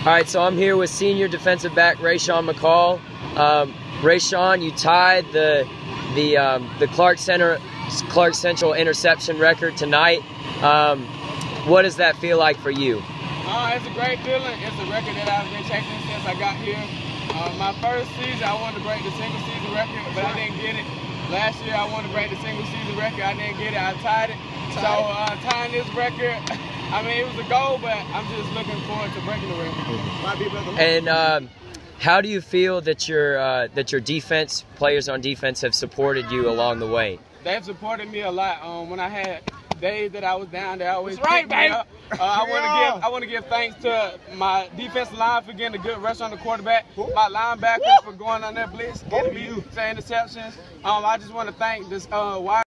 All right, so I'm here with senior defensive back Rayshawn McCall. Um, Rayshawn, you tied the the um, the Clark Center Clarke Central interception record tonight. Um, what does that feel like for you? Uh, it's a great feeling. It's a record that I've been chasing since I got here. Uh, my first season, I wanted to break the single season record, but I didn't get it. Last year, I wanted to break the single season record. I didn't get it. I tied it. So uh, tying this record, I mean, it was a goal, but I'm just looking forward to breaking the record. And um, how do you feel that your uh, that your defense players on defense have supported you along the way? They've supported me a lot. Um, when I had days that I was down, they always That's right, picked me up. Uh, I want to give I want to give thanks to my defensive line for getting a good rush on the quarterback, my linebackers for going on that blitz, getting me some interceptions. Um, I just want to thank this uh, wide